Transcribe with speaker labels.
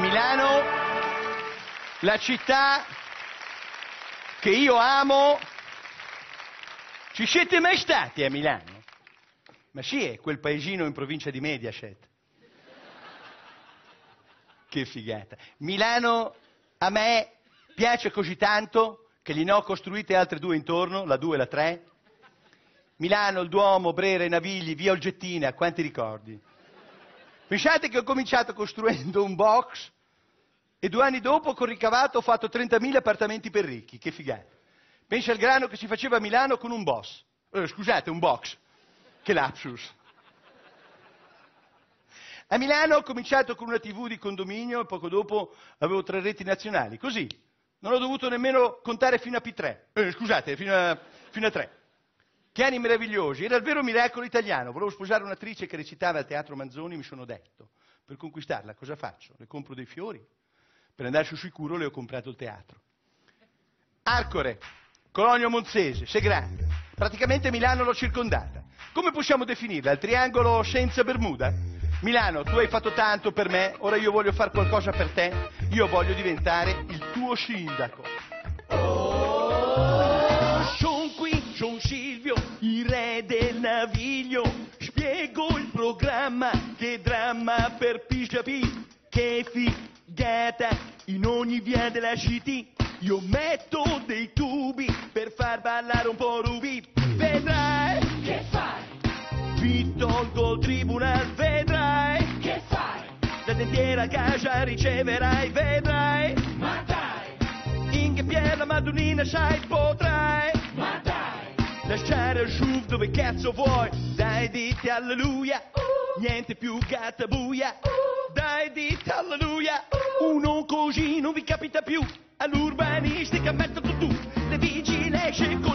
Speaker 1: Milano, la città che io amo. Ci siete mai stati a Milano? Ma sì, è quel paesino in provincia di Mediaset. Che figata. Milano a me piace così tanto che gliene ho costruite altre due intorno, la 2 e la 3. Milano, il Duomo, Brera, i Navigli, via Olgettina, quanti ricordi? Pensate che ho cominciato costruendo un box e due anni dopo con ricavato ho fatto 30.000 appartamenti per ricchi, che figata. Pensa al grano che si faceva a Milano con un boss. Eh, scusate, un box. Che lapsus. A Milano ho cominciato con una TV di condominio e poco dopo avevo tre reti nazionali. Così. Non ho dovuto nemmeno contare fino a P3. Eh, scusate, fino a, fino a 3. Anni meravigliosi. Era il vero miracolo italiano. Volevo sposare un'attrice che recitava al Teatro Manzoni, mi sono detto. Per conquistarla cosa faccio? Le compro dei fiori? Per andare sul sicuro le ho comprato il teatro. Arcore, Colonio Monzese, Segrande. Praticamente Milano l'ho circondata. Come possiamo definirla? Il triangolo senza Bermuda? Milano, tu hai fatto tanto per me, ora io voglio fare qualcosa per te, io voglio diventare il tuo sindaco.
Speaker 2: Oh, son qui, son Silvio, del naviglio, spiego il programma, che dramma per Pisciapi, che figata in ogni via della city, io metto dei tubi per far ballare un po' Ruby, vedrai
Speaker 3: Che fai?
Speaker 2: vi tolgo il tribunal, vedrai
Speaker 3: Che fai?
Speaker 2: la dentiera a casa riceverai, vedrai
Speaker 3: Ma dai,
Speaker 2: in che piede la Madonnina sai potrai
Speaker 3: ma dai,
Speaker 2: lasciare sciuf dove cazzo vuoi, dai dite alleluia, niente più gatta buia, dai dite alleluia, uno così non vi capita più, all'urbanistica metto tu, le il tuo